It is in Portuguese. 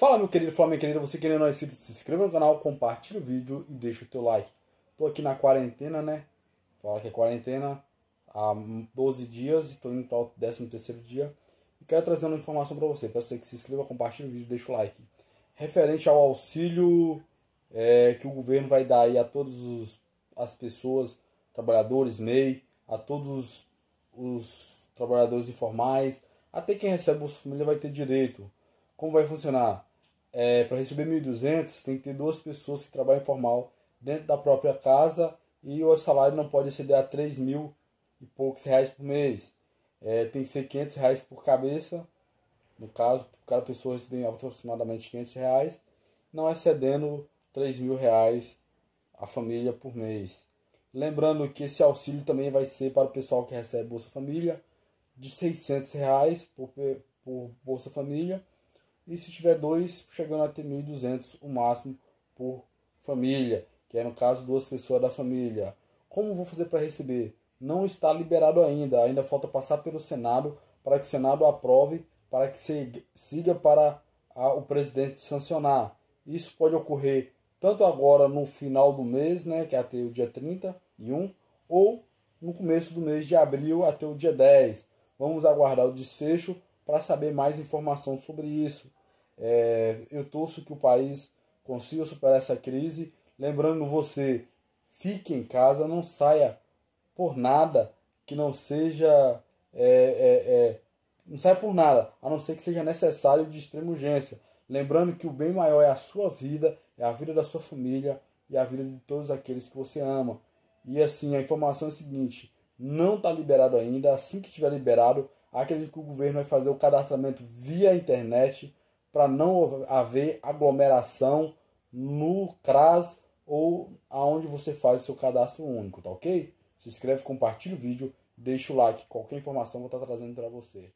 Fala meu querido, fala minha querida, você querendo não se inscreva no canal, compartilha o vídeo e deixa o teu like. Tô aqui na quarentena, né? Fala que é quarentena há 12 dias e tô indo para o 13 terceiro dia. E quero trazer uma informação para você. Peço que se inscreva, compartilhe o vídeo e deixa o like. Referente ao auxílio é, que o governo vai dar aí a todas as pessoas, trabalhadores, MEI, a todos os trabalhadores informais, até quem recebe Bolsa Família vai ter direito. Como vai funcionar? É, para receber 1.200 tem que ter duas pessoas que trabalham informal dentro da própria casa e o salário não pode exceder a 3 mil e poucos reais por mês. É, tem que ser 500 reais por cabeça, no caso, cada pessoa recebe aproximadamente 500 reais, não excedendo 3 mil reais a família por mês. Lembrando que esse auxílio também vai ser para o pessoal que recebe Bolsa Família, de 600 reais por, por Bolsa Família e se tiver dois, chegando a ter 1.200 o máximo por família, que é no caso duas pessoas da família. Como vou fazer para receber? Não está liberado ainda, ainda falta passar pelo Senado para que o Senado aprove, para que se siga para a, o presidente sancionar. Isso pode ocorrer tanto agora no final do mês, né, que é até o dia 31, ou no começo do mês de abril até o dia 10. Vamos aguardar o desfecho para saber mais informação sobre isso. É, eu torço que o país consiga superar essa crise. Lembrando você, fique em casa, não saia por nada que não seja. É, é, é, não saia por nada, a não ser que seja necessário de extrema urgência. Lembrando que o bem maior é a sua vida, é a vida da sua família e a vida de todos aqueles que você ama. E assim, a informação é a seguinte: não está liberado ainda. Assim que estiver liberado, acredito que o governo vai fazer o cadastramento via internet para não haver aglomeração no CRAS ou aonde você faz o seu cadastro único, tá ok? Se inscreve, compartilha o vídeo, deixa o like. Qualquer informação eu vou estar trazendo para você.